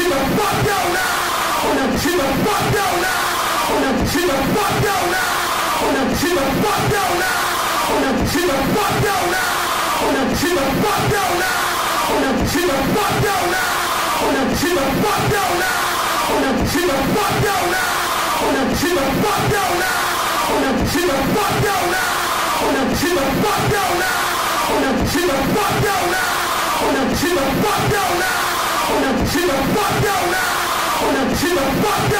She the fuck down now. She the fuck down now. She the fuck down now. She the fuck down now. She the fuck down now. She the fuck down now. She the fuck down now. She the fuck down now. She the fuck down now. She the fuck down now. She the fuck down now. She the fuck down now. She the fuck down now. She the fuck down now. the fuck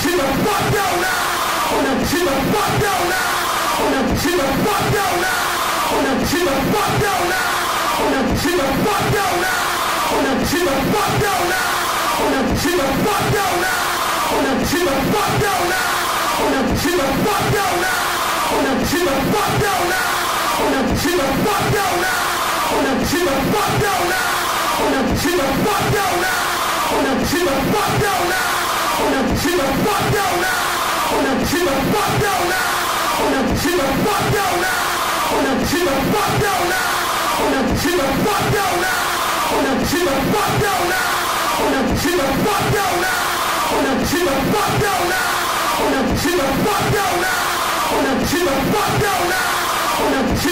She the fuck down now. She the fuck down now. the fuck down now. She the fuck down now. She the fuck down now. She the fuck down now. She the fuck down now. She the fuck down now. She the fuck down now. She the fuck down now.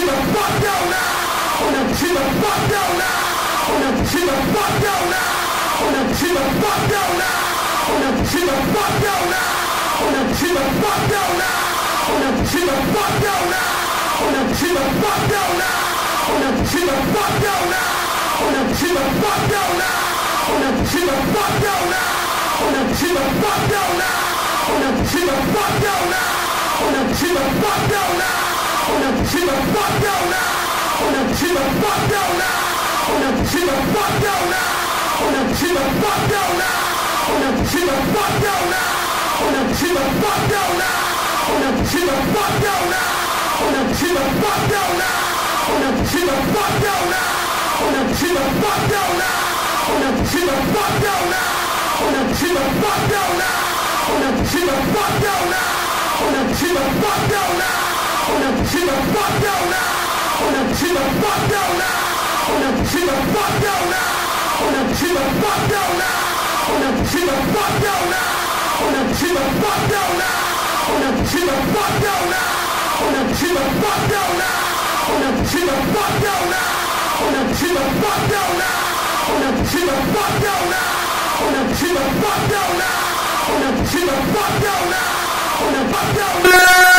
the fuck down now. She the fuck down now. She the fuck down now. She the fuck down now. She the fuck down now. She the fuck down now. She the fuck down now. She the fuck down now. She the fuck down now. She the fuck down now. She the fuck down now. fuck down now. She the fuck down now. She the fuck down now. She the fuck down now. She the fuck down now. She the fuck down now. She the fuck down now. She the fuck down now. She the fuck down now. She the fuck down now. She the fuck down now. She the fuck down now. She the fuck down now. the fuck down now. She the fuck down now. She the fuck down now. She the fuck down now. She the fuck down now. She the fuck down now. She the fuck down now. She the fuck down now. She the fuck down now. She the fuck down now. She the fuck down now. Fuck down now.